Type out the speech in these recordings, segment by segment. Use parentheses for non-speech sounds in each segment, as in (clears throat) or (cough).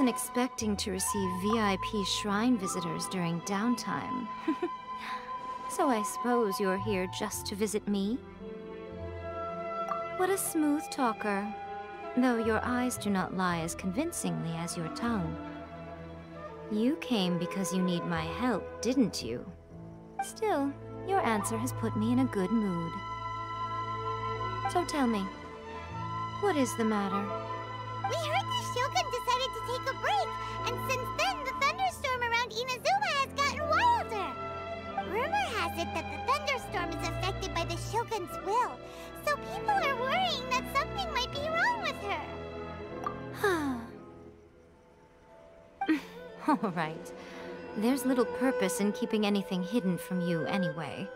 wasn't expecting to receive VIP shrine visitors during downtime. (laughs) so I suppose you're here just to visit me? What a smooth talker. Though your eyes do not lie as convincingly as your tongue. You came because you need my help, didn't you? Still, your answer has put me in a good mood. So tell me, what is the matter? We heard the Shogun and since then the thunderstorm around Inazuma has gotten wilder. Rumor has it that the thunderstorm is affected by the Shogun's will, so people are worrying that something might be wrong with her. (sighs) All right. There's little purpose in keeping anything hidden from you anyway.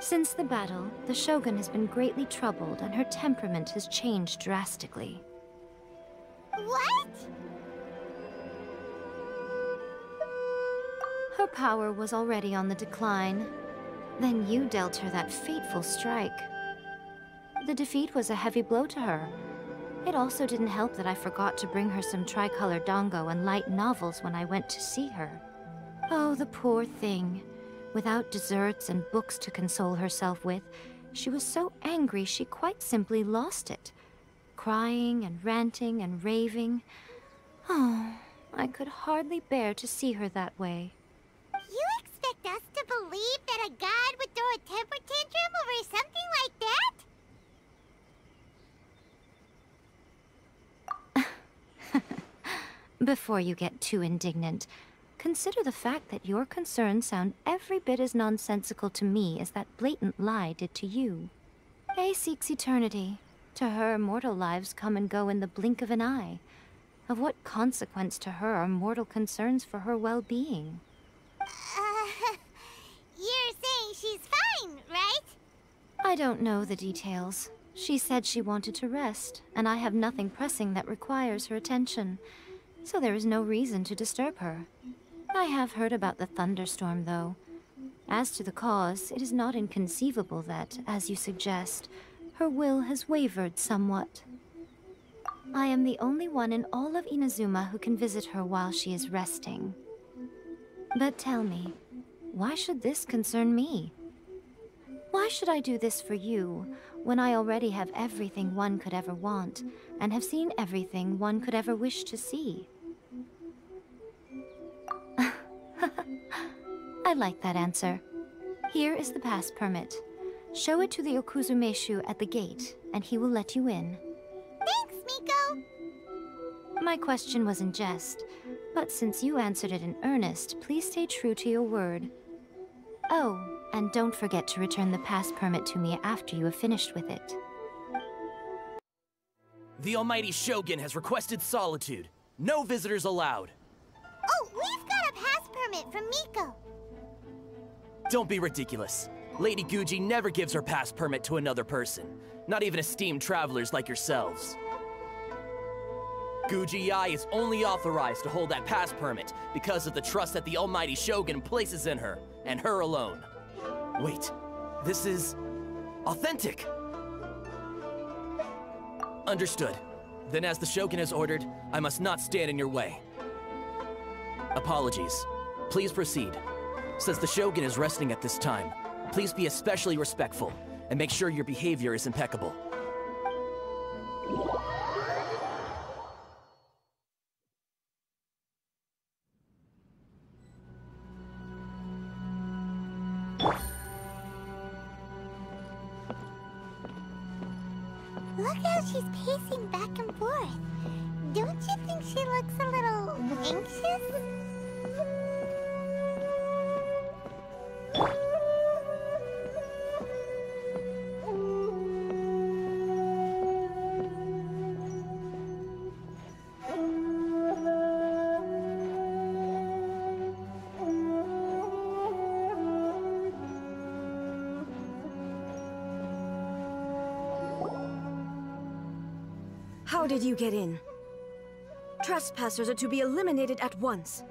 Since the battle, the Shogun has been greatly troubled and her temperament has changed drastically. What? Her power was already on the decline. Then you dealt her that fateful strike. The defeat was a heavy blow to her. It also didn't help that I forgot to bring her some tricolor dango and light novels when I went to see her. Oh, the poor thing. Without desserts and books to console herself with, she was so angry she quite simply lost it. Crying and ranting and raving. Oh, I could hardly bear to see her that way. Us to believe that a god would throw a temper tantrum over something like that? (laughs) Before you get too indignant, consider the fact that your concerns sound every bit as nonsensical to me as that blatant lie did to you. Ei seeks eternity. To her, mortal lives come and go in the blink of an eye. Of what consequence to her are mortal concerns for her well-being? Uh, you're saying she's fine, right? I don't know the details. She said she wanted to rest, and I have nothing pressing that requires her attention, so there is no reason to disturb her. I have heard about the thunderstorm, though. As to the cause, it is not inconceivable that, as you suggest, her will has wavered somewhat. I am the only one in all of Inazuma who can visit her while she is resting. But tell me, why should this concern me? Why should I do this for you, when I already have everything one could ever want, and have seen everything one could ever wish to see? (laughs) I like that answer. Here is the pass permit. Show it to the Okuzumeshu at the gate, and he will let you in. Thanks, Miko! My question was in jest, but since you answered it in earnest, please stay true to your word. Oh, and don't forget to return the pass permit to me after you have finished with it. The Almighty Shogun has requested solitude. No visitors allowed. Oh, we've got a pass permit from Miko. Don't be ridiculous. Lady Guji never gives her pass permit to another person, not even esteemed travelers like yourselves. Guji Yae is only authorized to hold that pass permit because of the trust that the Almighty Shogun places in her, and her alone. Wait, this is... authentic! Understood. Then as the Shogun has ordered, I must not stand in your way. Apologies. Please proceed. Since the Shogun is resting at this time, please be especially respectful, and make sure your behavior is impeccable. Did you get in? Trespassers are to be eliminated at once.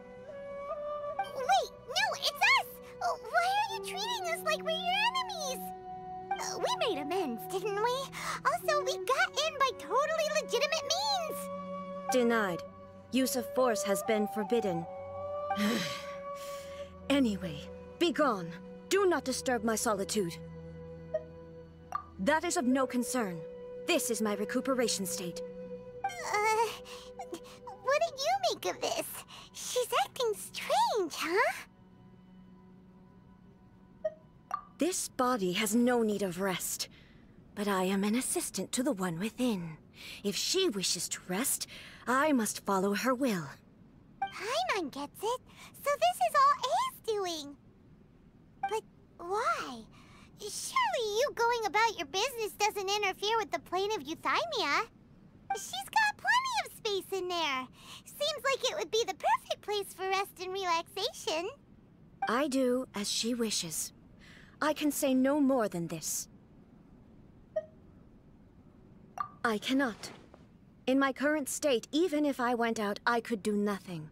Wait, no, it's us! Why are you treating us like we're your enemies? Uh, we made amends, didn't we? Also, we got in by totally legitimate means. Denied. Use of force has been forbidden. (sighs) anyway, be gone. Do not disturb my solitude. That is of no concern. This is my recuperation state. Uh, what do you make of this? She's acting strange, huh? This body has no need of rest. But I am an assistant to the one within. If she wishes to rest, I must follow her will. Paimon gets it. So this is all Ei's doing. But why? Surely you going about your business doesn't interfere with the plane of Euthymia. She's got plenty of space in there. Seems like it would be the perfect place for rest and relaxation. I do as she wishes. I can say no more than this. I cannot. In my current state, even if I went out, I could do nothing.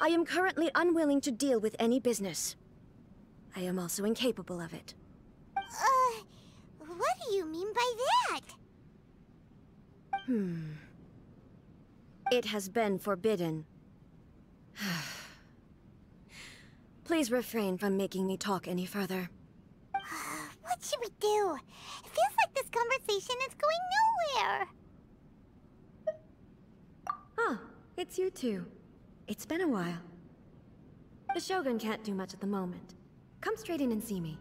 I am currently unwilling to deal with any business. I am also incapable of it. Uh, what do you mean by that? Hmm. It has been forbidden. (sighs) Please refrain from making me talk any further. (sighs) what should we do? It feels like this conversation is going nowhere. (laughs) Ah, it's you two. It's been a while. The Shogun can't do much at the moment. Come straight in and see me.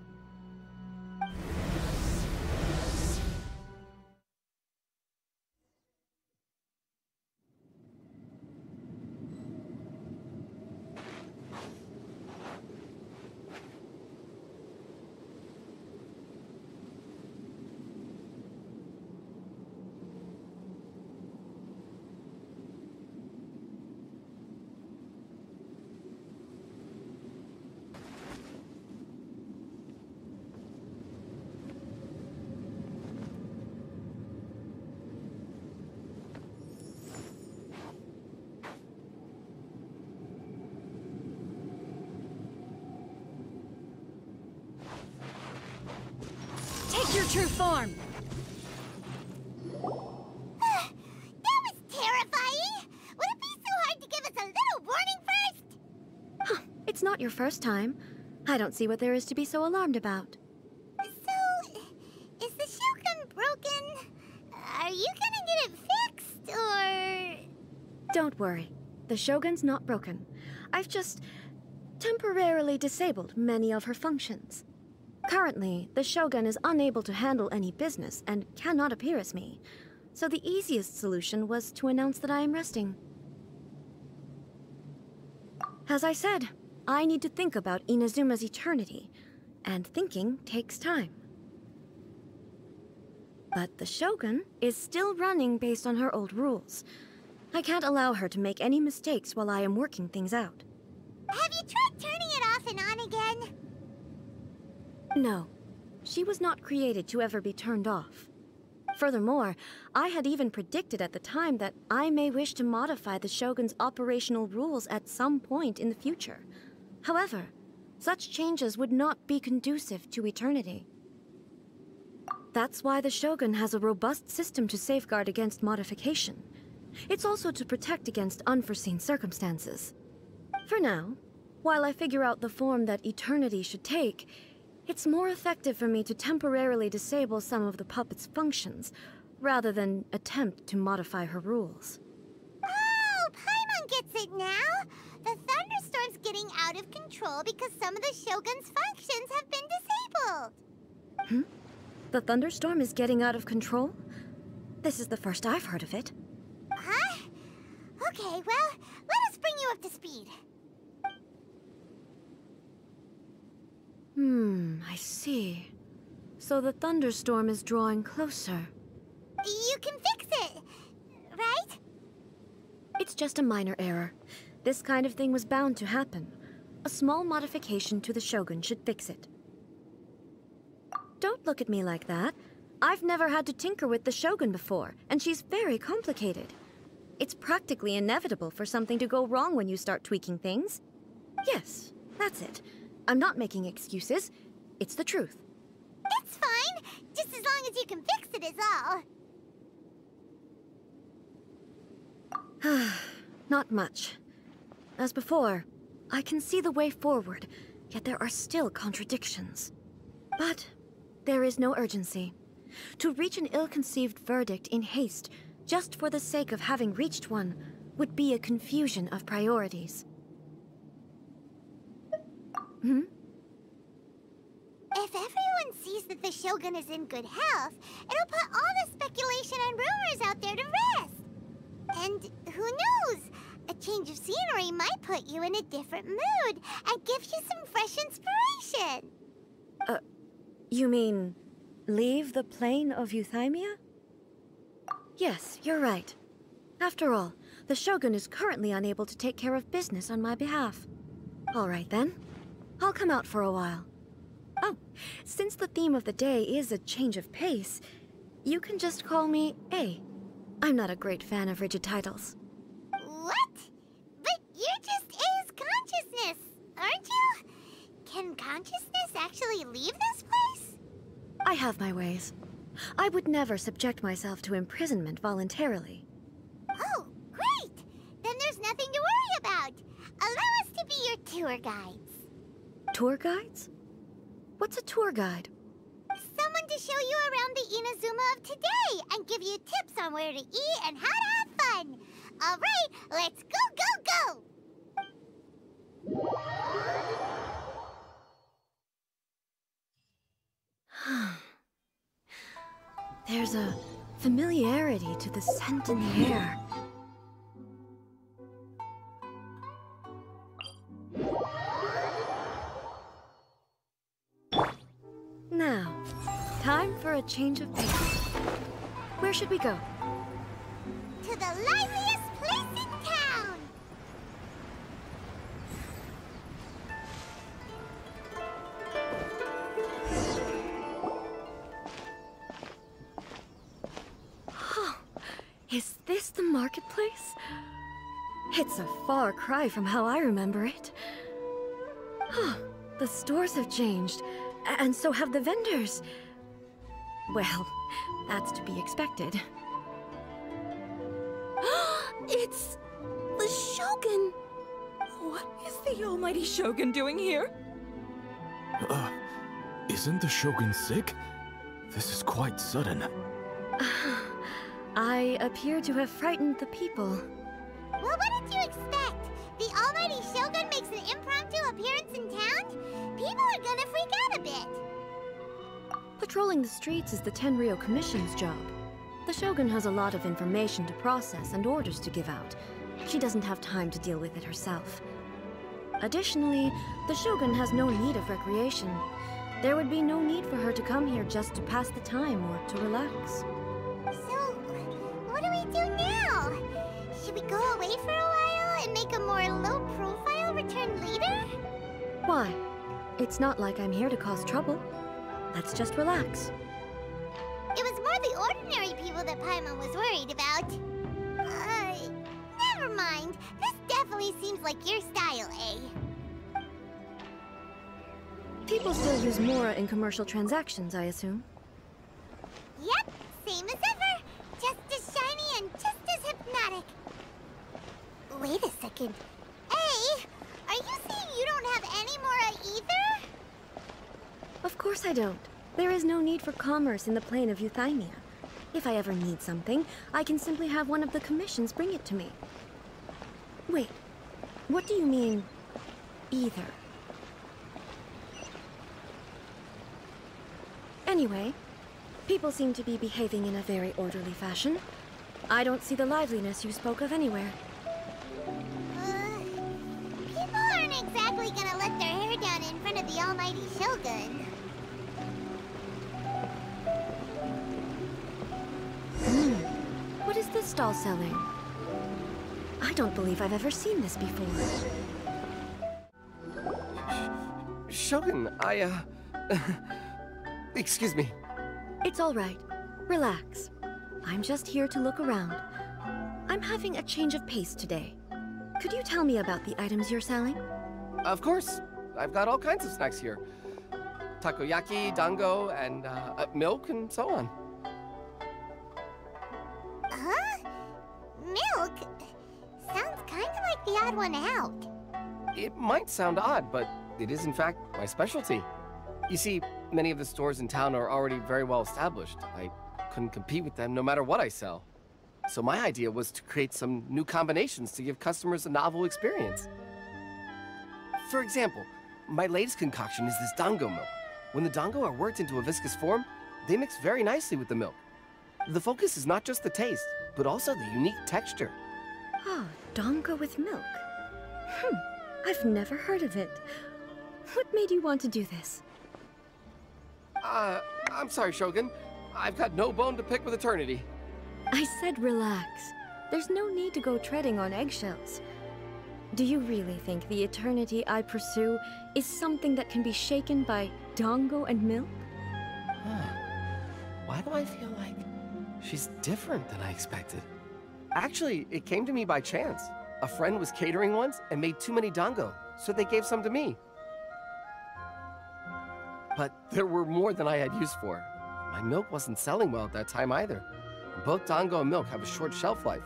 Take form! that was terrifying! Would it be so hard to give us a little warning first? Huh, it's not your first time. I don't see what there is to be so alarmed about. So, is the Shogun broken? Are you gonna get it fixed, or...? Don't worry. The Shogun's not broken. I've just temporarily disabled many of her functions. Currently, the Shogun is unable to handle any business and cannot appear as me. So the easiest solution was to announce that I am resting. As I said, I need to think about Inazuma's eternity, and thinking takes time. But the Shogun is still running based on her old rules. I can't allow her to make any mistakes while I am working things out. Have you tried turning it off and on again? No, she was not created to ever be turned off. Furthermore, I had even predicted at the time that I may wish to modify the Shogun's operational rules at some point in the future. However, such changes would not be conducive to eternity. That's why the Shogun has a robust system to safeguard against modification. It's also to protect against unforeseen circumstances. For now, while I figure out the form that eternity should take, it's more effective for me to temporarily disable some of the puppet's functions, rather than attempt to modify her rules. Oh, Paimon gets it now! The thunderstorm's getting out of control because some of the Shogun's functions have been disabled! Hmm? The thunderstorm is getting out of control? This is the first I've heard of it. Huh? Okay, well, let us bring you up to speed. Hmm, I see. So the thunderstorm is drawing closer. You can fix it, right? It's just a minor error. This kind of thing was bound to happen. A small modification to the Shogun should fix it. Don't look at me like that. I've never had to tinker with the Shogun before, and she's very complicated. It's practically inevitable for something to go wrong when you start tweaking things. Yes, that's it. I'm not making excuses. It's the truth. It's fine, just as long as you can fix it is all. (sighs) Not much. As before, I can see the way forward, yet there are still contradictions. But there is no urgency. To reach an ill-conceived verdict in haste, just for the sake of having reached one, would be a confusion of priorities. Hmm? If everyone sees that the Shogun is in good health, it'll put all the speculation and rumors out there to rest. And who knows? A change of scenery might put you in a different mood and give you some fresh inspiration. Uh, you mean leave the plane of Euthymia? Yes, you're right. After all, the Shogun is currently unable to take care of business on my behalf. All right then. I'll come out for a while. Oh, since the theme of the day is a change of pace, you can just call me Ei. I'm not a great fan of rigid titles. What? But you're just Ei's consciousness, aren't you? Can consciousness actually leave this place? I have my ways. I would never subject myself to imprisonment voluntarily. Oh, great! Then there's nothing to worry about. Allow us to be your tour guides. Tour guides? What's a tour guide? Someone to show you around the Inazuma of today and give you tips on where to eat and how to have fun. All right, let's go, go, go! (sighs) There's a familiarity to the scent in the air. Now, time for a change of pace. Where should we go? To the liveliest place in town! Oh, Is this the marketplace? It's a far cry from how I remember it. Huh, the stores have changed, and so have the vendors. Well, that's to be expected. (gasps) It's the Shogun! What is the almighty Shogun doing here? Uh, isn't the Shogun sick? This is quite sudden. (sighs) I appear to have frightened the people. Well, what did you expect? The almighty Shogun makes an impromptu appearance in town? People are gonna freak out a bit. Patrolling the streets is the Tenryo Commission's job. The Shogun has a lot of information to process and orders to give out. She doesn't have time to deal with it herself. Additionally, the Shogun has no need of recreation. There would be no need for her to come here just to pass the time or to relax. So, what do we do now? Should we go away for a while and make a more low-profile return later? Why? It's not like I'm here to cause trouble. Let's just relax. It was more the ordinary people that Paimon was worried about. Uh, never mind. This definitely seems like your style, eh? People still use Mora in commercial transactions, I assume. Yep, same as ever. Just as shiny and just as hypnotic. Wait a second. Hey, are you saying you don't have any Mora either? Of course I don't. There is no need for commerce in the plane of Euthymia. If I ever need something, I can simply have one of the commissions bring it to me. Wait, what do you mean, either? Anyway, people seem to be behaving in a very orderly fashion. I don't see the liveliness you spoke of anywhere. Uh, people aren't exactly gonna let their hair down in front of the almighty Shogun. Stall selling? I don't believe I've ever seen this before. Shogun, I, uh... (laughs) Excuse me. It's all right. Relax. I'm just here to look around. I'm having a change of pace today. Could you tell me about the items you're selling? Of course. I've got all kinds of snacks here. Takoyaki, dango, and, uh, uh, milk, and so on. Milk? Sounds kind of like the odd one out. It might sound odd, but it is in fact my specialty. You see, many of the stores in town are already very well established. I couldn't compete with them no matter what I sell. So my idea was to create some new combinations to give customers a novel experience. For example, my latest concoction is this dango milk. When the dango are worked into a viscous form, they mix very nicely with the milk. The focus is not just the taste, but also the unique texture. Ah, dango with milk. Hmm, I've never heard of it. What made you want to do this? Uh, I'm sorry, Shogun. I've got no bone to pick with eternity. I said relax. There's no need to go treading on eggshells. Do you really think the eternity I pursue is something that can be shaken by dango and milk? Huh. Why do I feel like she's different than I expected? Actually, it came to me by chance. A friend was catering once and made too many dango, so they gave some to me. But there were more than I had use for. My milk wasn't selling well at that time either. Both dango and milk have a short shelf life.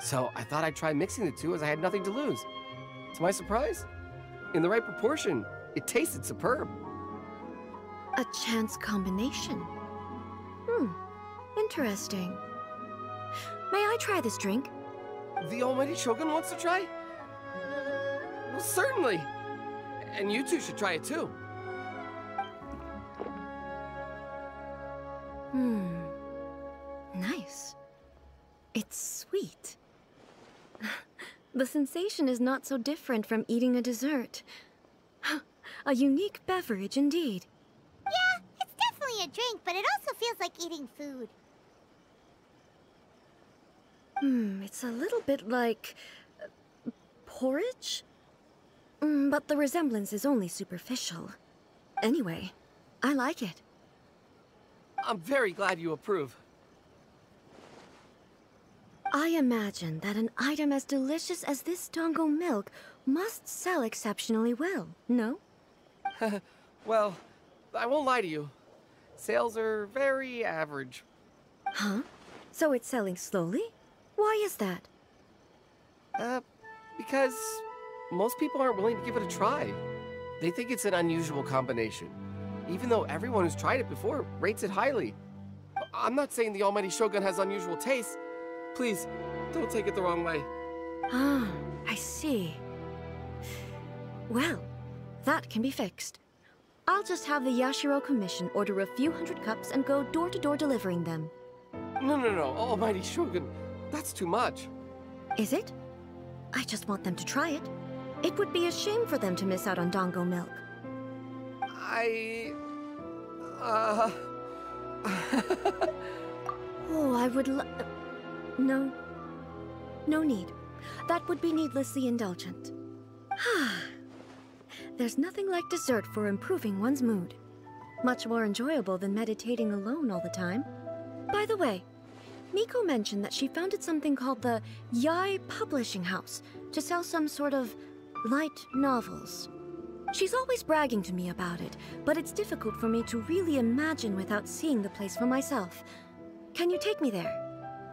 So I thought I'd try mixing the two as I had nothing to lose. To my surprise, in the right proportion, it tasted superb. A chance combination. Hmm, interesting. May I try this drink? The Almighty Shogun wants to try? Well, certainly. And you two should try it too. Hmm. Nice. It's sweet. (laughs) The sensation is not so different from eating a dessert. (gasps) A unique beverage indeed. Yeah, it's definitely a drink, but it also feels like eating food. Hmm, it's a little bit like. uh, porridge? Mm, but the resemblance is only superficial. Anyway, I like it. I'm very glad you approve. I imagine that an item as delicious as this dango milk must sell exceptionally well, no? (laughs) Well, I won't lie to you. Sales are very average. Huh? So it's selling slowly? Why is that? Uh, because most people aren't willing to give it a try. They think it's an unusual combination, even though everyone who's tried it before rates it highly. I'm not saying the Almighty Shogun has unusual taste. Please, don't take it the wrong way. Ah, I see. Well, that can be fixed. I'll just have the Yashiro Commission order a few hundred cups and go door to door delivering them. No, no, no, Almighty Shogun, that's too much. Is it? I just want them to try it. It would be a shame for them to miss out on dango milk. I. Uh. (laughs) Oh, I would lo- No. No need. That would be needlessly indulgent. (sighs) (sighs) There's nothing like dessert for improving one's mood. Much more enjoyable than meditating alone all the time. By the way, Miko mentioned that she founded something called the Yae Publishing House to sell some sort of light novels. She's always bragging to me about it, but it's difficult for me to really imagine without seeing the place for myself. Can you take me there?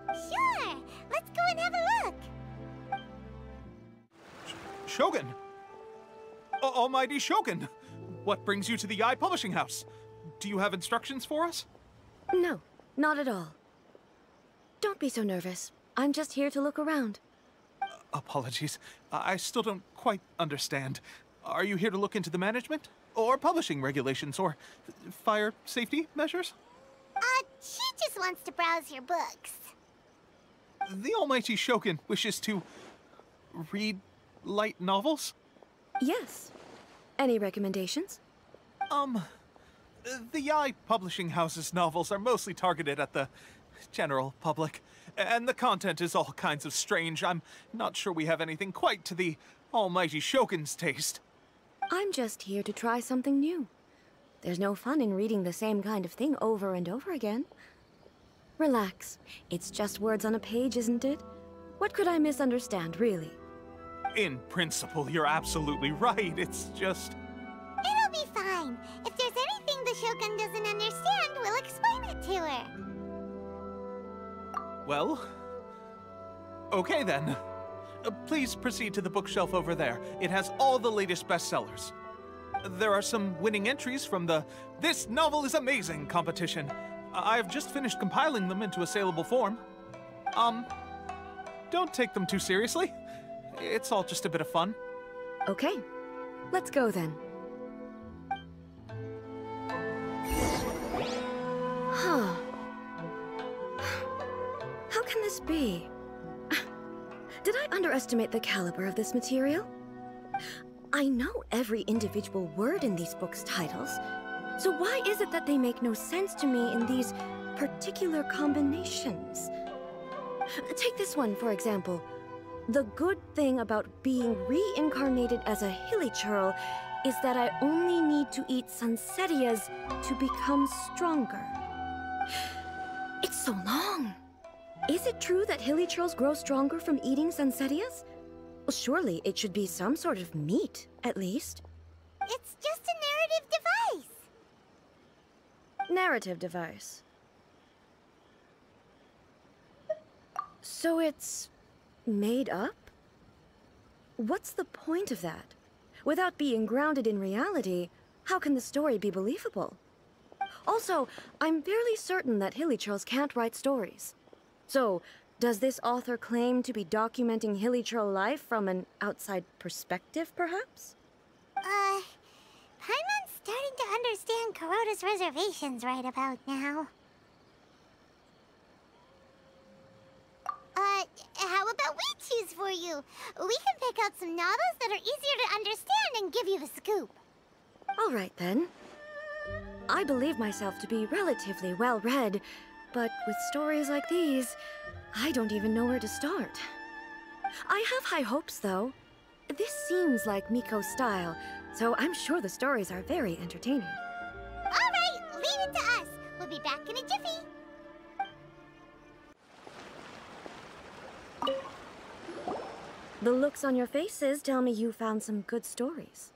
Sure, let's go and have a look. Shogun! A- Almighty Shogun! What brings you to the Yae Publishing House? Do you have instructions for us? No, not at all. Don't be so nervous. I'm just here to look around. Apologies. I I still don't quite understand. Are you here to look into the management? Or publishing regulations? Or fire safety measures? Uh, she just wants to browse your books. The Almighty Shogun wishes to read light novels? Yes. Any recommendations? Um, the Yae Publishing House's novels are mostly targeted at the general public, and the content is all kinds of strange. I'm not sure we have anything quite to the Almighty Shogun's taste. I'm just here to try something new. There's no fun in reading the same kind of thing over and over again. Relax. It's just words on a page, isn't it? What could I misunderstand, really? In principle, you're absolutely right. It's just. It'll be fine. If there's anything the Shogun doesn't understand, we'll explain it to her. Well, Okay then. Uh, please proceed to the bookshelf over there. It has all the latest bestsellers. There are some winning entries from the This Novel is Amazing competition. I- I've just finished compiling them into a saleable form. Um, don't take them too seriously. It's all just a bit of fun. Okay, let's go then. Huh. How can this be? (sighs) Did I underestimate the caliber of this material? I know every individual word in these books' titles, so why is it that they make no sense to me in these particular combinations? Take this one, for example. The good thing about being reincarnated as a hilichurl is that I only need to eat Sunsetias to become stronger. It's so long. Is it true that hilichurls grow stronger from eating Sunsetias? Well, surely it should be some sort of meat, at least. It's just a narrative device. Narrative device. So it's made up? What's the point of that? Without being grounded in reality, how can the story be believable? Also, I'm fairly certain that Hilichurls can't write stories. So, does this author claim to be documenting Hilichurl life from an outside perspective, perhaps? Uh, Paimon's starting to understand Kuroda's reservations right about now. Uh, how about we choose for you? We can pick out some novels that are easier to understand and give you the scoop. All right, then. I believe myself to be relatively well read, but with stories like these, I don't even know where to start. I have high hopes, though. This seems like Miko's style, so I'm sure the stories are very entertaining. All right, leave it to us. We'll be back in a jiffy. The looks on your faces tell me you found some good stories.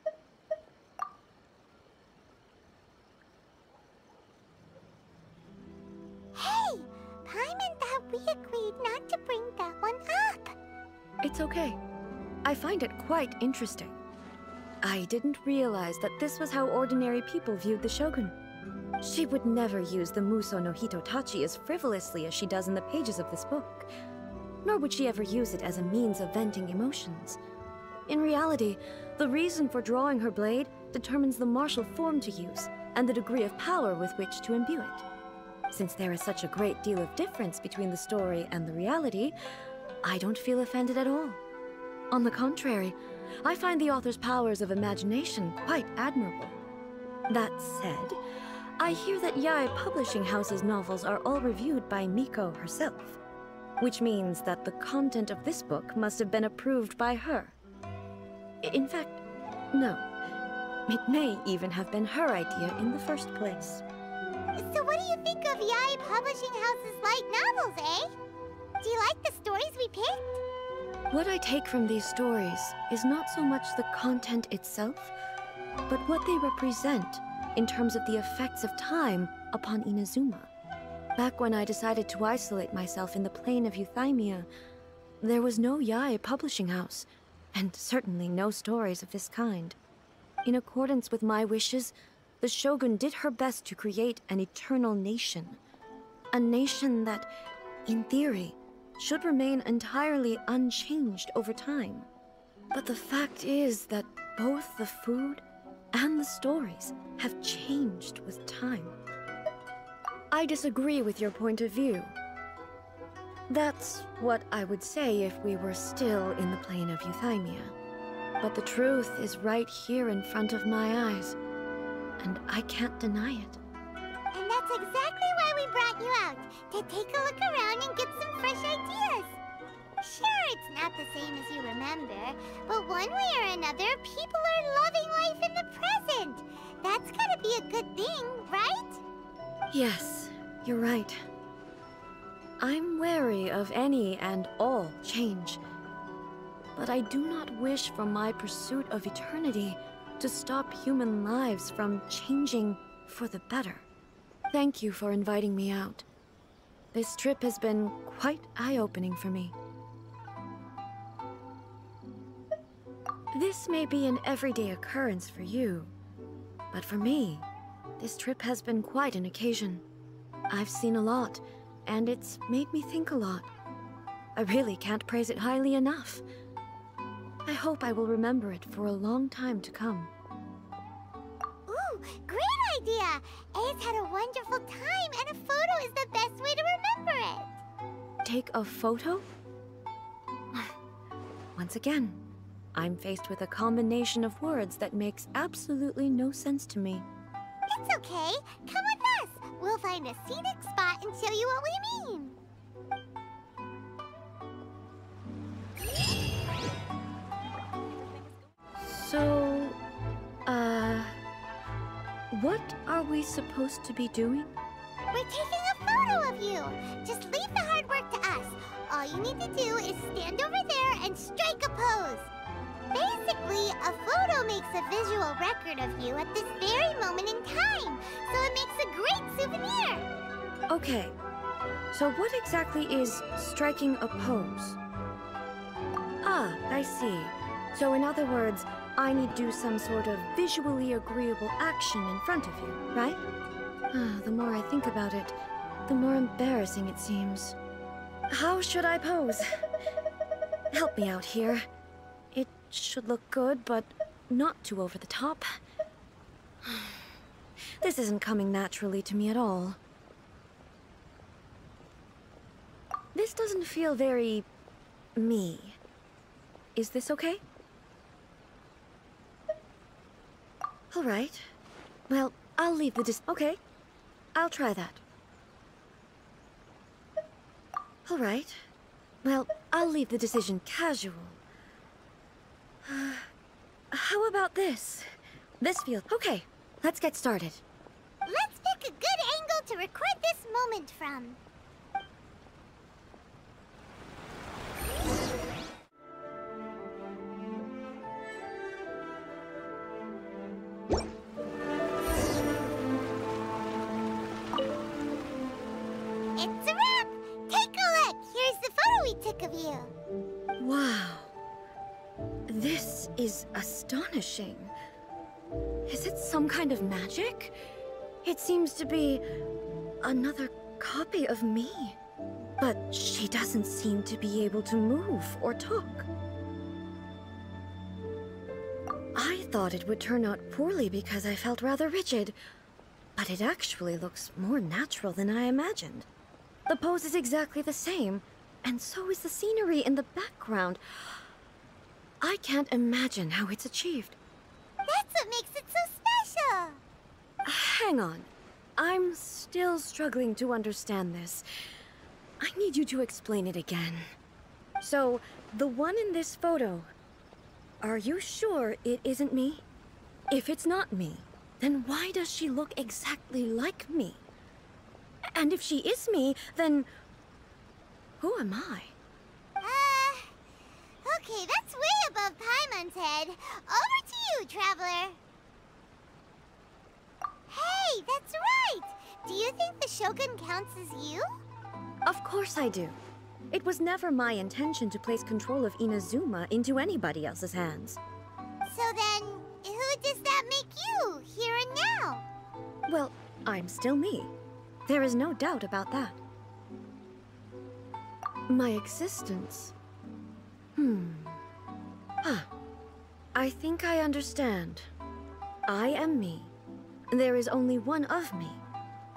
Hey, Paimon thought we agreed not to bring that one up. It's okay. I find it quite interesting. I didn't realize that this was how ordinary people viewed the Shogun. She would never use the Musou no Hitotachi as frivolously as she does in the pages of this book. Nor would she ever use it as a means of venting emotions. In reality, the reason for drawing her blade determines the martial form to use and the degree of power with which to imbue it. Since there is such a great deal of difference between the story and the reality, I don't feel offended at all. On the contrary, I find the author's powers of imagination quite admirable. That said, I hear that Yae Publishing House's novels are all reviewed by Miko herself, which means that the content of this book must have been approved by her. In fact, no. It may even have been her idea in the first place. So what do you think of Yae Publishing House's light novels, eh? Do you like the stories we picked? What I take from these stories is not so much the content itself, but what they represent in terms of the effects of time upon Inazuma. Back when I decided to isolate myself in the plane of Euthymia, there was no Yae publishing house, and certainly no stories of this kind. In accordance with my wishes, the Shogun did her best to create an eternal nation. A nation that, in theory, should remain entirely unchanged over time. But the fact is that both the food and the stories have changed with time. I disagree with your point of view. That's what I would say if we were still in the plane of Euthymia. But the truth is right here in front of my eyes, and I can't deny it. And that's exactly why we brought you out, to take a look around and get some fresh ideas. Sure, it's not the same as you remember, but one way or another, people are loving life in the present. That's gotta be a good thing, right? Yes, you're right. I'm wary of any and all change. But I do not wish for my pursuit of eternity to stop human lives from changing for the better. Thank you for inviting me out. This trip has been quite eye-opening for me. This may be an everyday occurrence for you, but for me, this trip has been quite an occasion. I've seen a lot, and it's made me think a lot. I really can't praise it highly enough. I hope I will remember it for a long time to come. Ooh, great idea! Ei's had a wonderful time, and a photo is the best way to remember it. Take a photo? (sighs) Once again, I'm faced with a combination of words that makes absolutely no sense to me. It's okay. Come with. We'll find a scenic spot and show you what we mean. So, uh, what are we supposed to be doing? We're taking a photo of you. Just leave the hard work to us. All you need to do is stand over there and strike a pose. Basically, a photo makes a visual record of you at this very moment in time, so it makes a great souvenir. Okay, so what exactly is striking a pose? Ah, I see. So in other words, I need do some sort of visually agreeable action in front of you, right? Ah, the more I think about it, the more embarrassing it seems. How should I pose? (laughs) Help me out here. Should look good, but not too over the top. (sighs) This isn't coming naturally to me at all. This doesn't feel very... me. Is this okay? All right. Well, I'll leave the dis- Okay. I'll try that. All right. Well, I'll leave the decision casual. (sighs) How about this? This field. Okay, let's get started. Let's pick a good angle to record this moment from. It's a wrap! Take a look! Here's the photo we took of you. Wow. This is astonishing. Is it some kind of magic? It seems to be another copy of me. But she doesn't seem to be able to move or talk. I thought it would turn out poorly because I felt rather rigid, but it actually looks more natural than I imagined. The pose is exactly the same, and so is the scenery in the background. I can't imagine how it's achieved. That's what makes it so special. (sighs) Hang on. I'm still struggling to understand this. I need you to explain it again. So, the one in this photo, are you sure it isn't me? If it's not me, then why does she look exactly like me? And if she is me, then who am I? Okay, that's way above Paimon's head. Over to you, Traveler. Hey, that's right! Do you think the Shogun counts as you? Of course I do. It was never my intention to place control of Inazuma into anybody else's hands. So then, who does that make you, here and now? Well, I'm still me. There is no doubt about that. My existence. Hmm. Ah. I think I understand. I am me. There is only one of me,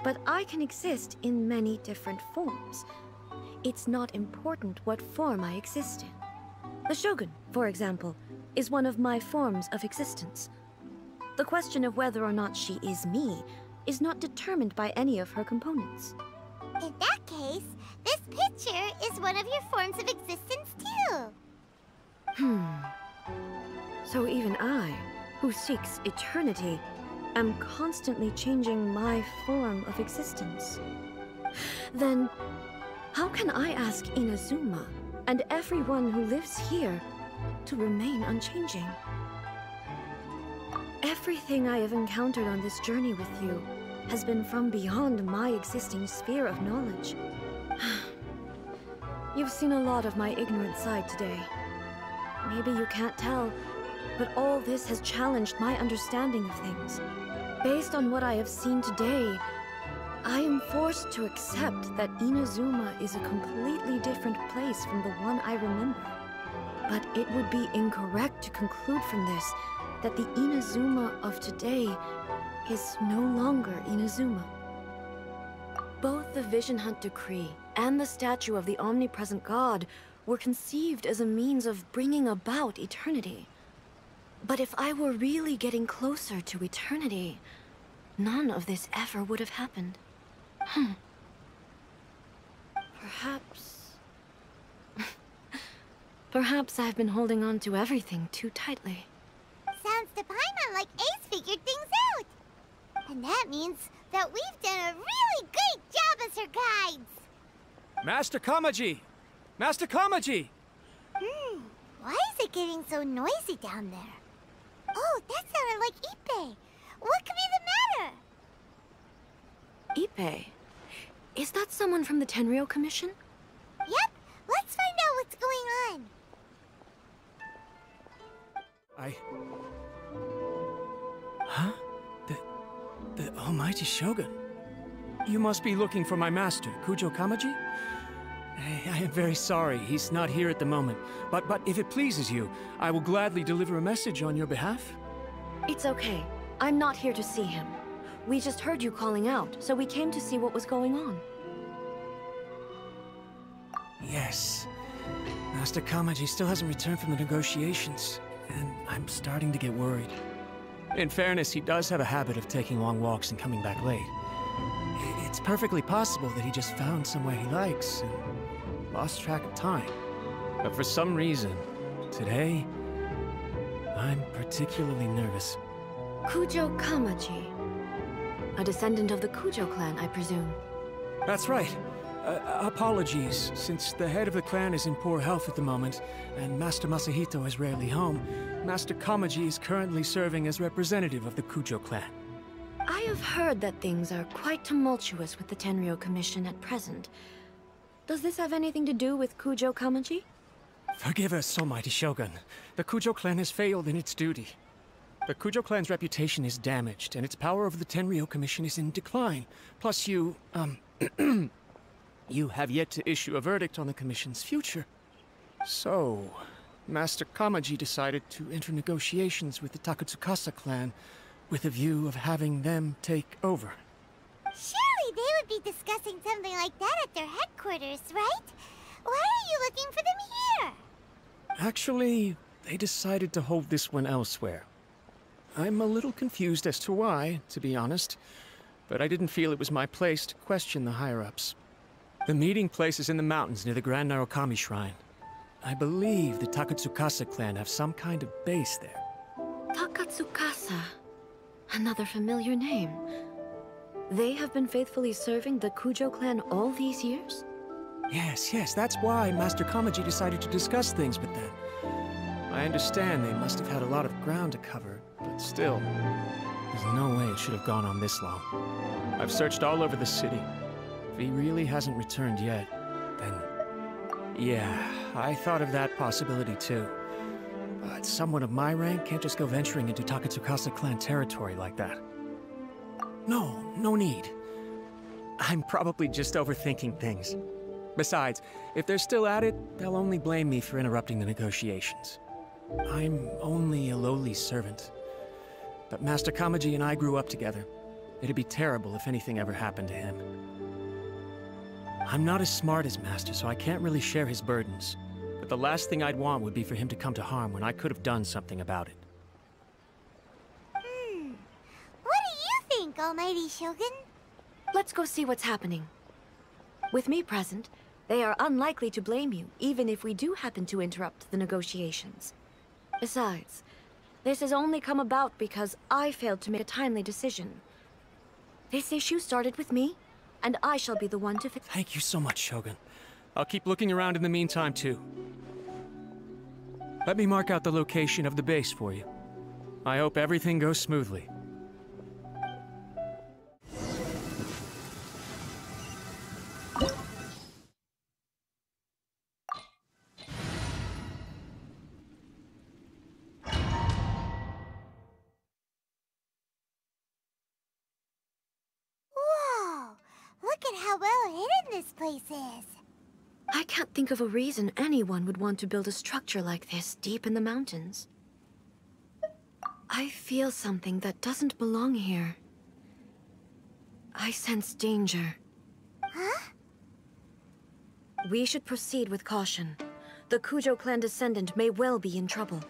but I can exist in many different forms. It's not important what form I exist in. The Shogun, for example, is one of my forms of existence. The question of whether or not she is me is not determined by any of her components. In that case, this picture is one of your forms of existence too. Hmm. So even I, who seeks eternity, am constantly changing my form of existence. Then, how can I ask Inazuma and everyone who lives here to remain unchanging? Everything I have encountered on this journey with you has been from beyond my existing sphere of knowledge. (sighs) You've seen a lot of my ignorant side today. Maybe you can't tell, but all this has challenged my understanding of things. Based on what I have seen today, I am forced to accept that Inazuma is a completely different place from the one I remember. But it would be incorrect to conclude from this that the Inazuma of today is no longer Inazuma. Both the Vision Hunt Decree and the statue of the omnipresent god were conceived as a means of bringing about eternity. But if I were really getting closer to eternity, none of this ever would have happened. Hmm. Perhaps... (laughs) Perhaps I've been holding on to everything too tightly. Sounds to Paimon like Ei's figured things out. And that means that we've done a really great job as her guides. Master Kamaji! Master Kamaji! Hmm, why is it getting so noisy down there? Oh, that sounded like Ippei. What could be the matter? Ippei? Is that someone from the Tenryou Commission? Yep, let's find out what's going on. I... Huh? The... the Almighty Shogun? You must be looking for my master, Kujo Kamaji? I, I am very sorry, he's not here at the moment. But, but if it pleases you, I will gladly deliver a message on your behalf. It's okay. I'm not here to see him. We just heard you calling out, so we came to see what was going on. Yes. Master Kamaji still hasn't returned from the negotiations, and I'm starting to get worried. In fairness, he does have a habit of taking long walks and coming back late. It's perfectly possible that he just found somewhere he likes and lost track of time. But for some reason, today, I'm particularly nervous. Kujo Kamaji. A descendant of the Kujo clan, I presume. That's right. Uh, apologies, since the head of the clan is in poor health at the moment, and Master Masahito is rarely home, Master Kamaji is currently serving as representative of the Kujo clan. I have heard that things are quite tumultuous with the Tenryou Commission at present. Does this have anything to do with Kujo Kamaji? Forgive us, Almighty Shogun. The Kujo clan has failed in its duty. The Kujo clan's reputation is damaged, and its power over the Tenryou Commission is in decline. Plus you, um... (clears throat) you have yet to issue a verdict on the Commission's future. So, Master Kamaji decided to enter negotiations with the Takatsukasa clan with a view of having them take over. Surely they would be discussing something like that at their headquarters, right? Why are you looking for them here? Actually, they decided to hold this one elsewhere. I'm a little confused as to why, to be honest, but I didn't feel it was my place to question the higher-ups. The meeting place is in the mountains near the Grand Narukami Shrine. I believe the Takatsukasa clan have some kind of base there. Takatsukasa. Another familiar name. They have been faithfully serving the Kujo clan all these years? Yes, yes, that's why Master Kamaji decided to discuss things with them. I understand they must have had a lot of ground to cover, but still, there's no way it should have gone on this long. I've searched all over the city. If he really hasn't returned yet, then... Yeah, I thought of that possibility too. But someone of my rank can't just go venturing into Takatsukasa clan territory like that. No, no need. I'm probably just overthinking things. Besides, if they're still at it, they'll only blame me for interrupting the negotiations. I'm only a lowly servant. But Master Kamaji and I grew up together. It'd be terrible if anything ever happened to him. I'm not as smart as Master, so I can't really share his burdens. But the last thing I'd want would be for him to come to harm when I could have done something about it. Hmm. What do you think, Almighty Shogun? Let's go see what's happening. With me present, they are unlikely to blame you, even if we do happen to interrupt the negotiations. Besides, this has only come about because I failed to make a timely decision. This issue started with me, and I shall be the one to fix- Thank you so much, Shogun. I'll keep looking around in the meantime, too. Let me mark out the location of the base for you. I hope everything goes smoothly. Think of a reason anyone would want to build a structure like this deep in the mountains. I feel something that doesn't belong here. I sense danger. Huh? We should proceed with caution. The Kujo clan descendant may well be in trouble.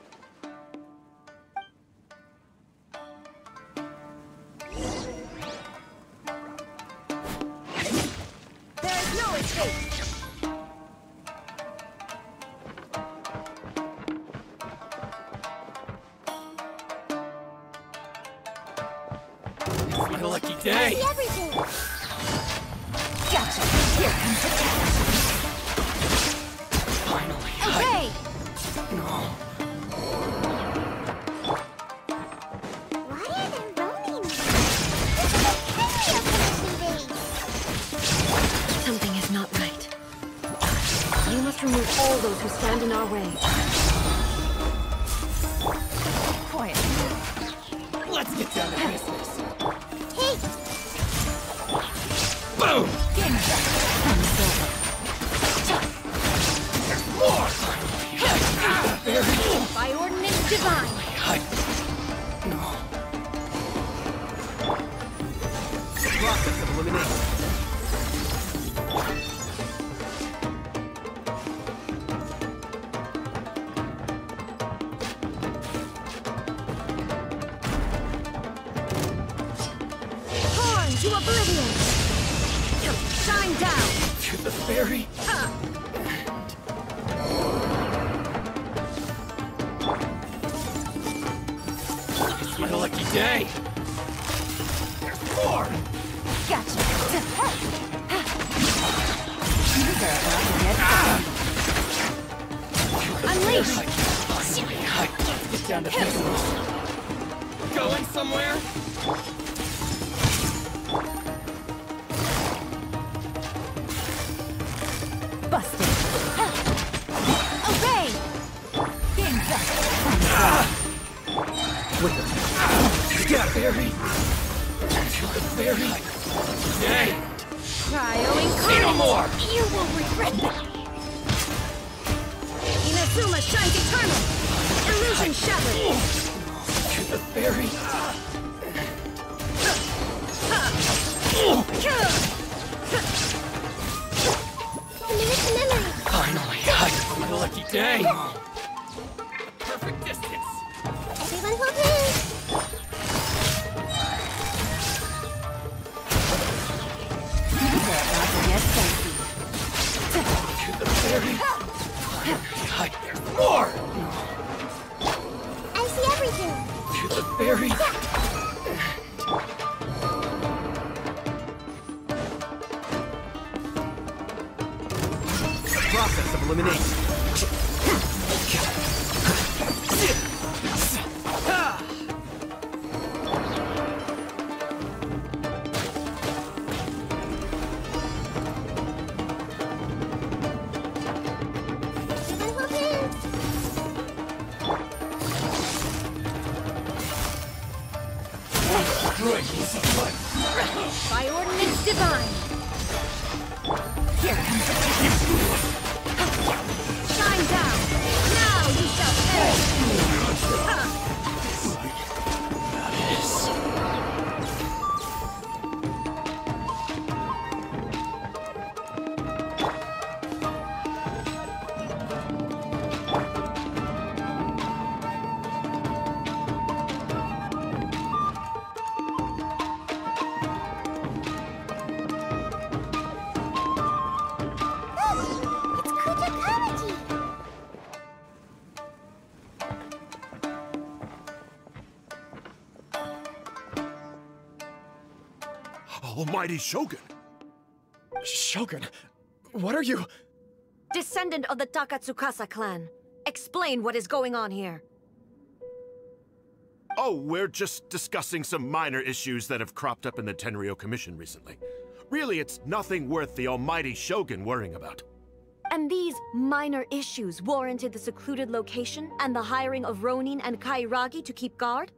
Remove all those who stand in our way. Quiet. Let's get down to business. Hey, Boom! Ginza! Comes over. More! By ordinance divine! Process of elimination. Almighty Shogun! Shogun, what are you? Descendant of the Takatsukasa clan, explain what is going on here. Oh, we're just discussing some minor issues that have cropped up in the Tenryou Commission recently. Really, it's nothing worth the almighty Shogun worrying about. And these minor issues warranted the secluded location and the hiring of Ronin and Kairagi to keep guard?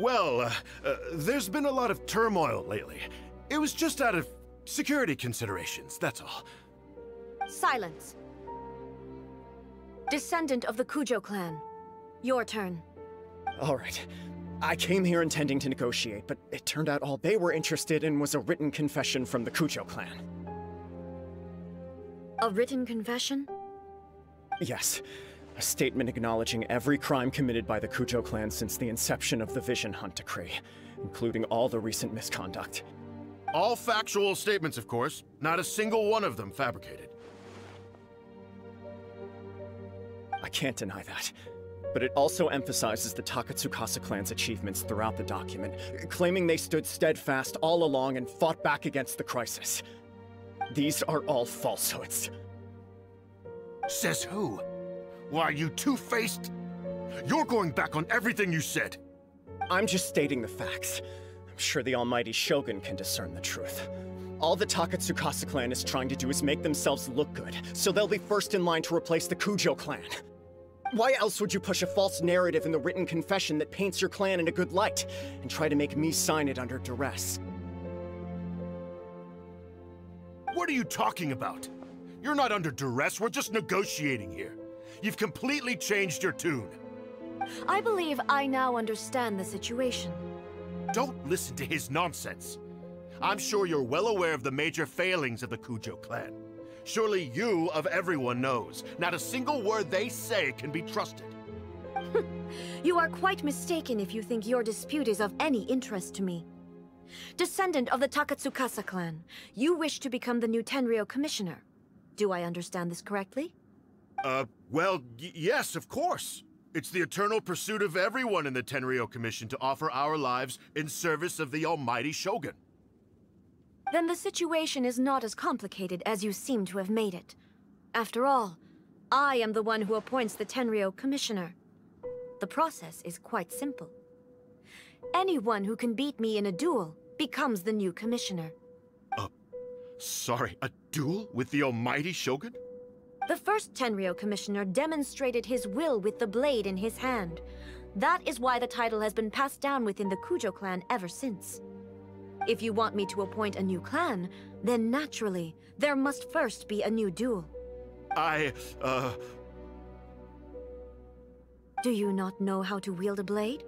Well, uh, uh, there's been a lot of turmoil lately. It was just out of security considerations, that's all. Silence. Descendant of the Kujo clan. Your turn. All right. I came here intending to negotiate, but it turned out all they were interested in was a written confession from the Kujo clan. A written confession? Yes. A statement acknowledging every crime committed by the Kujo clan since the inception of the Vision Hunt Decree, including all the recent misconduct. All factual statements, of course. Not a single one of them fabricated. I can't deny that. But it also emphasizes the Takatsukasa clan's achievements throughout the document, claiming they stood steadfast all along and fought back against the crisis. These are all falsehoods. Says who? Why, you two-faced? You're going back on everything you said. I'm just stating the facts. I'm sure the almighty Shogun can discern the truth. All the Takatsukasa clan is trying to do is make themselves look good, so they'll be first in line to replace the Kujo clan. Why else would you push a false narrative in the written confession that paints your clan in a good light, and try to make me sign it under duress? What are you talking about? You're not under duress, we're just negotiating here. You've completely changed your tune. I believe I now understand the situation. Don't listen to his nonsense. I'm sure you're well aware of the major failings of the Kujo clan. Surely you, of everyone, knows. Not a single word they say can be trusted. (laughs) you are quite mistaken if you think your dispute is of any interest to me. Descendant of the Takatsukasa clan, you wish to become the new Tenryou Commissioner. Do I understand this correctly? Uh, well, yes, of course. It's the eternal pursuit of everyone in the Tenryou Commission to offer our lives in service of the almighty Shogun. Then the situation is not as complicated as you seem to have made it. After all, I am the one who appoints the Tenryou Commissioner. The process is quite simple. Anyone who can beat me in a duel becomes the new Commissioner. Uh, sorry, a duel with the almighty Shogun? The first Tenryou Commissioner demonstrated his will with the blade in his hand. That is why the title has been passed down within the Kujo clan ever since. If you want me to appoint a new clan, then naturally, there must first be a new duel. I, uh... Do you not know how to wield a blade?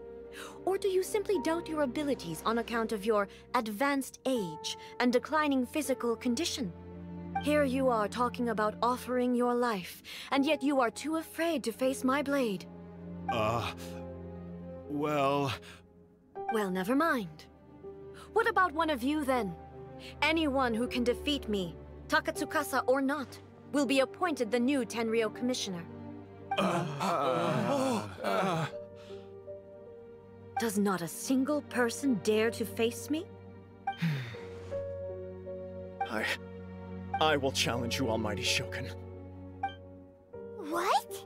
Or do you simply doubt your abilities on account of your advanced age and declining physical condition? Here you are talking about offering your life, and yet you are too afraid to face my blade. Uh... Well... Well, never mind. What about one of you, then? Anyone who can defeat me, Takatsukasa or not, will be appointed the new Tenryou Commissioner. Uh, uh, uh, Does not a single person dare to face me? (sighs) I... I will challenge you, Almighty Shogun. What?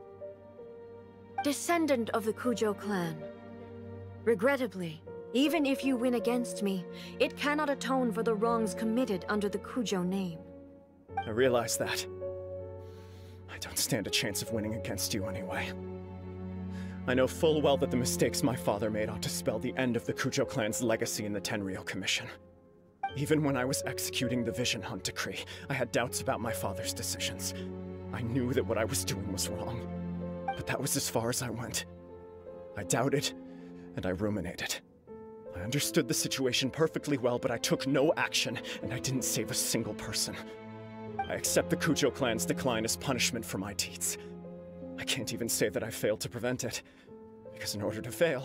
Descendant of the Kujo clan. Regrettably, even if you win against me, it cannot atone for the wrongs committed under the Kujo name. I realize that. I don't stand a chance of winning against you anyway. I know full well that the mistakes my father made ought to spell the end of the Kujo clan's legacy in the Tenryou Commission. Even when I was executing the Vision Hunt Decree, I had doubts about my father's decisions. I knew that what I was doing was wrong. But that was as far as I went. I doubted, and I ruminated. I understood the situation perfectly well, but I took no action, and I didn't save a single person. I accept the Kujo clan's decline as punishment for my deeds. I can't even say that I failed to prevent it, because in order to fail,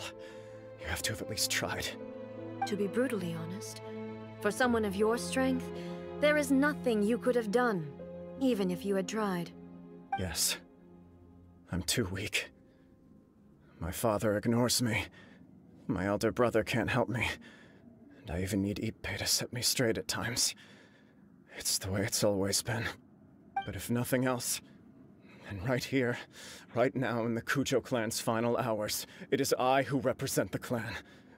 you have to have at least tried. To be brutally honest, for someone of your strength, there is nothing you could have done, even if you had tried. Yes. I'm too weak. My father ignores me. My elder brother can't help me. And I even need Ippei to set me straight at times. It's the way it's always been. But if nothing else, then right here, right now in the Kujo clan's final hours, it is I who represent the clan,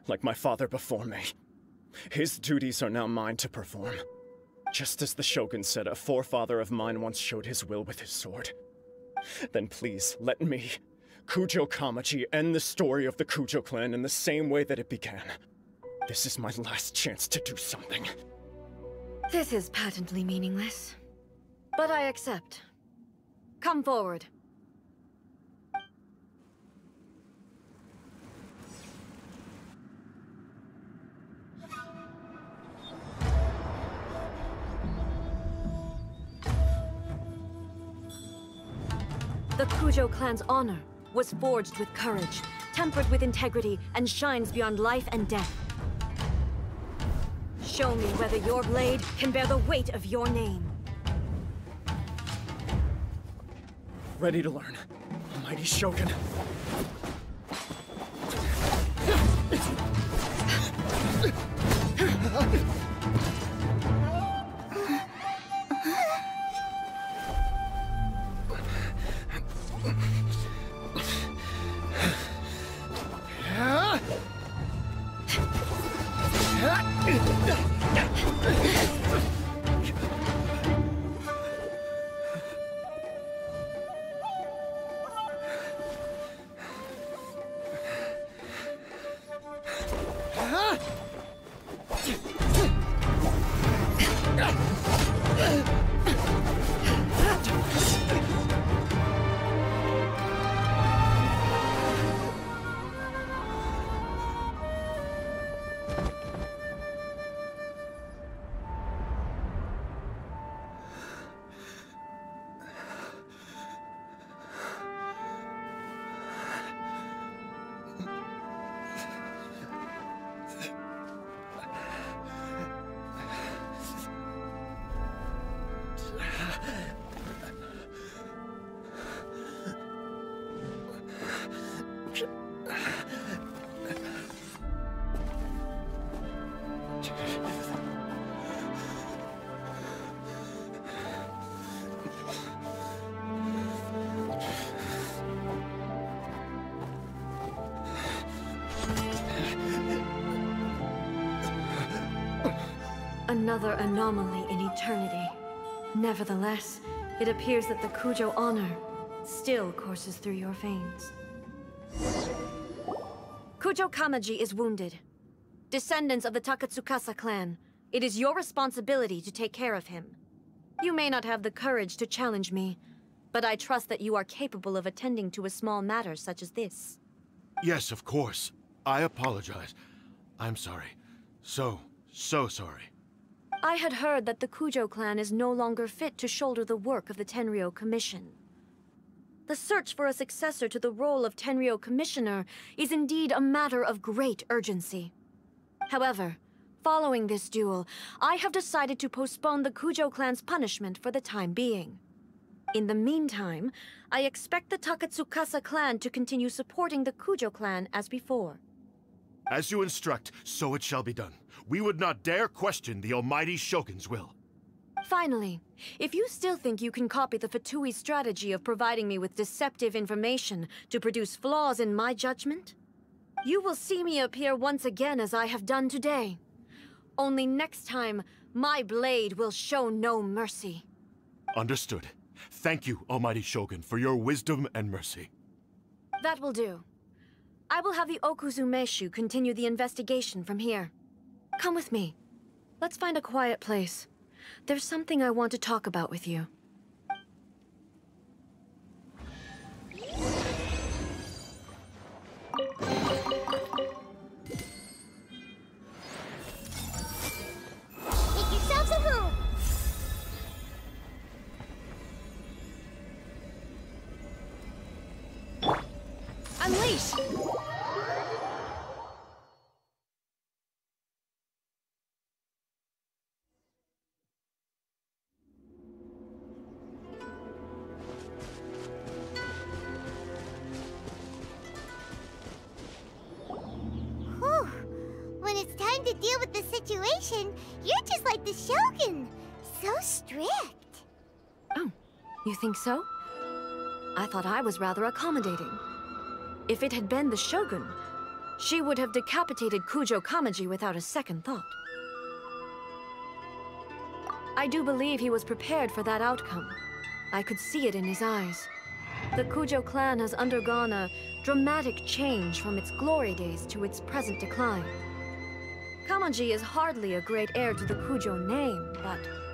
like my father before me. His duties are now mine to perform. Just as the Shogun said a forefather of mine once showed his will with his sword. Then please, let me, Kujo Kamaji, end the story of the Kujo clan in the same way that it began. This is my last chance to do something. This is patently meaningless. But I accept. Come forward. The Kujo clan's honor was forged with courage, tempered with integrity, and shines beyond life and death. Show me whether your blade can bear the weight of your name. Ready to learn. Almighty Shogun. (laughs) Another anomaly in eternity. Nevertheless, it appears that the Kujo honor still courses through your veins. Kujo Kamaji is wounded. Descendants of the Takatsukasa clan, it is your responsibility to take care of him. You may not have the courage to challenge me, but I trust that you are capable of attending to a small matter such as this. Yes, of course. I apologize. I'm sorry. So, so sorry. I had heard that the Kujo clan is no longer fit to shoulder the work of the Tenryou Commission. The search for a successor to the role of Tenryou Commissioner is indeed a matter of great urgency. However, following this duel, I have decided to postpone the Kujo clan's punishment for the time being. In the meantime, I expect the Takatsukasa clan to continue supporting the Kujo clan as before. As you instruct, so it shall be done. We would not dare question the Almighty Shogun's will. Finally, if you still think you can copy the Fatui strategy of providing me with deceptive information to produce flaws in my judgment, you will see me appear once again as I have done today. Only next time, my blade will show no mercy. Understood. Thank you, Almighty Shogun, for your wisdom and mercy. That will do. I will have the Okuzumeshu continue the investigation from here. Come with me. Let's find a quiet place. There's something I want to talk about with you. Think so? I thought I was rather accommodating. If it had been the Shogun, she would have decapitated Kujo Kamaji without a second thought. I do believe he was prepared for that outcome. I could see it in his eyes. The Kujo clan has undergone a dramatic change from its glory days to its present decline. Kamaji is hardly a great heir to the Kujo name, but...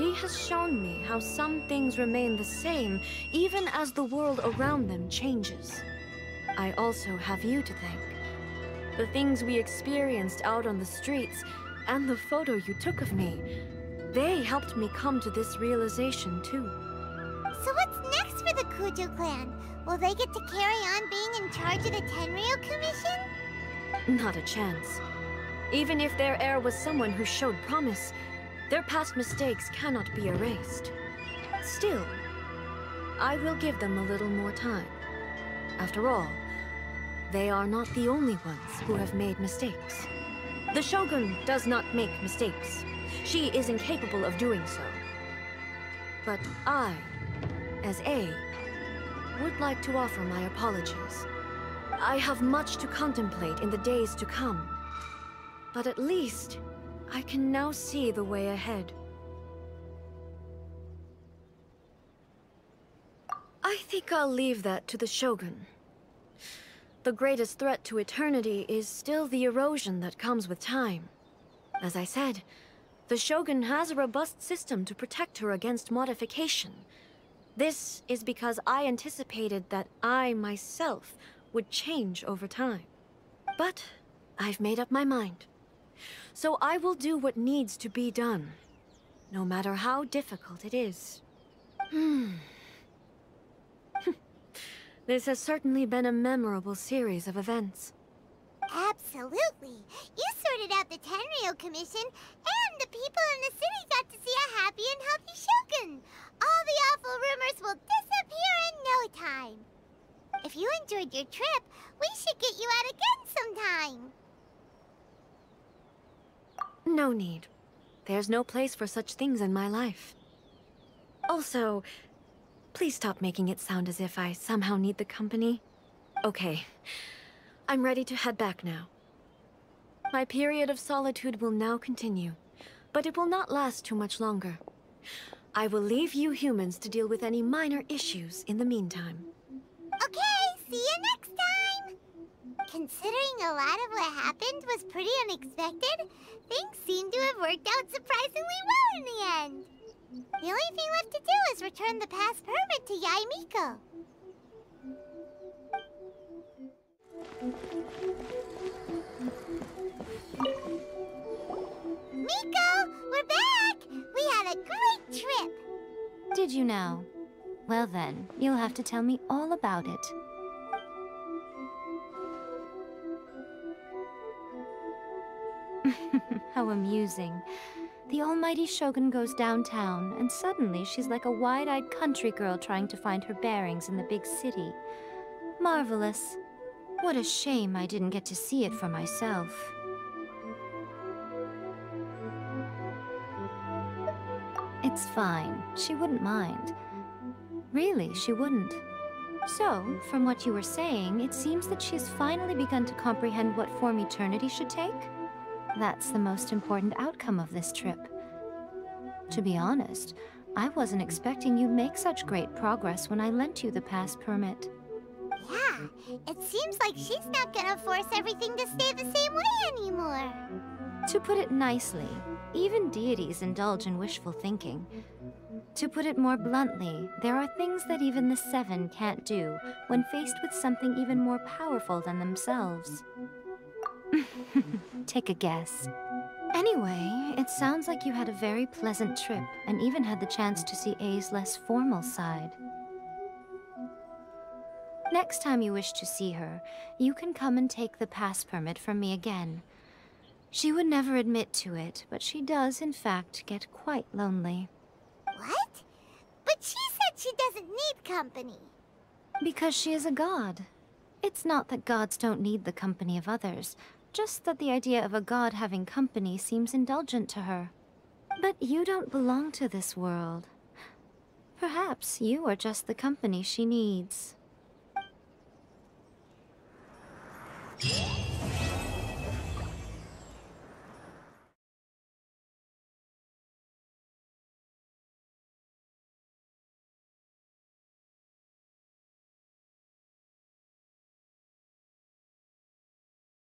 He has shown me how some things remain the same, even as the world around them changes. I also have you to thank. The things we experienced out on the streets, and the photo you took of me, they helped me come to this realization too. So what's next for the Kujo clan? Will they get to carry on being in charge of the Tenryou Commission? Not a chance. Even if their heir was someone who showed promise, their past mistakes cannot be erased. Still, I will give them a little more time. After all, they are not the only ones who have made mistakes. The Shogun does not make mistakes. She is incapable of doing so. But I, as Ei, would like to offer my apologies. I have much to contemplate in the days to come. But at least, I can now see the way ahead. I think I'll leave that to the Shogun. The greatest threat to eternity is still the erosion that comes with time. As I said, the Shogun has a robust system to protect her against modification. This is because I anticipated that I myself would change over time. But I've made up my mind. So I will do what needs to be done, no matter how difficult it is. Hmm. (laughs) this has certainly been a memorable series of events. Absolutely. You sorted out the Tenryou Commission, and the people in the city got to see a happy and healthy Shogun. All the awful rumors will disappear in no time. If you enjoyed your trip, we should get you out again sometime. No need. There's no place for such things in my life. Also, please stop making it sound as if I somehow need the company. Okay, I'm ready to head back now. My period of solitude will now continue, but it will not last too much longer. I will leave you humans to deal with any minor issues in the meantime. Okay, see you next time! Considering a lot of what happened was pretty unexpected, things seem to have worked out surprisingly well in the end. The only thing left to do is return the pass permit to Yaimiko. Miko. We're back! We had a great trip! Did you now? Well then, you'll have to tell me all about it. (laughs) How amusing. The almighty Shogun goes downtown, and suddenly she's like a wide-eyed country girl trying to find her bearings in the big city. Marvelous. What a shame I didn't get to see it for myself. It's fine. She wouldn't mind. Really, she wouldn't. So, from what you were saying, it seems that she's finally begun to comprehend what form eternity should take? That's the most important outcome of this trip. To be honest, I wasn't expecting you'd make such great progress when I lent you the pass permit. Yeah, it seems like she's not gonna force everything to stay the same way anymore. To put it nicely, even deities indulge in wishful thinking. To put it more bluntly, there are things that even the Seven can't do when faced with something even more powerful than themselves. (laughs) Take a guess. Anyway, it sounds like you had a very pleasant trip and even had the chance to see Ei's less formal side. Next time you wish to see her, you can come and take the pass permit from me again. She would never admit to it, but she does, in fact, get quite lonely. What? But she said she doesn't need company. Because she is a god. It's not that gods don't need the company of others, just that the idea of a god having company seems indulgent to her. But you don't belong to this world. Perhaps you are just the company she needs.